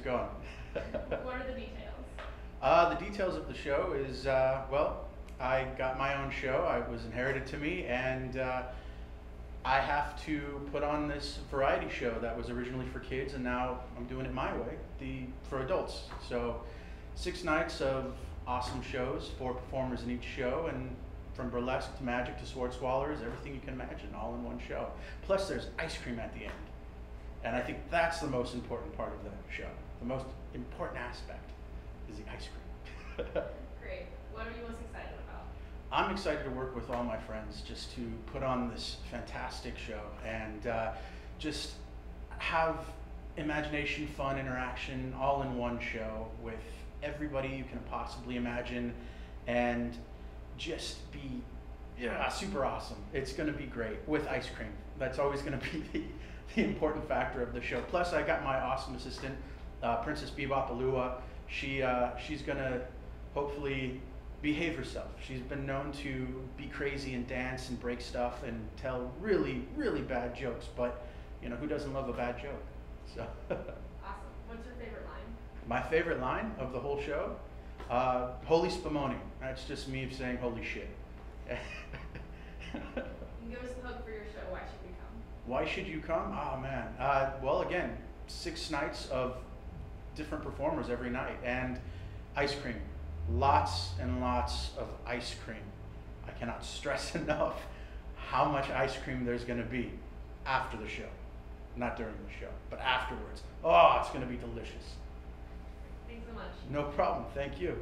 it going? what are the details? Uh, the details of the show is uh, well, I got my own show. I was inherited to me, and uh, I have to put on this variety show that was originally for kids, and now I'm doing it my way, the for adults. So, six nights of awesome shows, four performers in each show, and from burlesque to magic to sword swallowers, everything you can imagine, all in one show. Plus, there's ice cream at the end and I think that's the most important part of the show. The most important aspect is the ice cream. Great. What are you most excited about? I'm excited to work with all my friends just to put on this fantastic show and uh, just have imagination, fun, interaction all in one show with everybody you can possibly imagine and just be yeah, super awesome. It's going to be great with ice cream. That's always going to be the, the important factor of the show. Plus, I got my awesome assistant, uh, Princess Bebop Alua. She, uh, she's going to hopefully behave herself. She's been known to be crazy and dance and break stuff and tell really, really bad jokes. But you know, who doesn't love a bad joke? So, Awesome. What's your favorite line? my favorite line of the whole show, uh, "Holy spumoni." That's just me saying "Holy shit." You can give us a hug for your show. Why should we come? Why should you come? Oh man. Uh, well, again, six nights of different performers every night, and ice cream, lots and lots of ice cream. I cannot stress enough how much ice cream there's going to be after the show, not during the show, but afterwards. Oh, it's going to be delicious. Thanks so much. No problem. Thank you.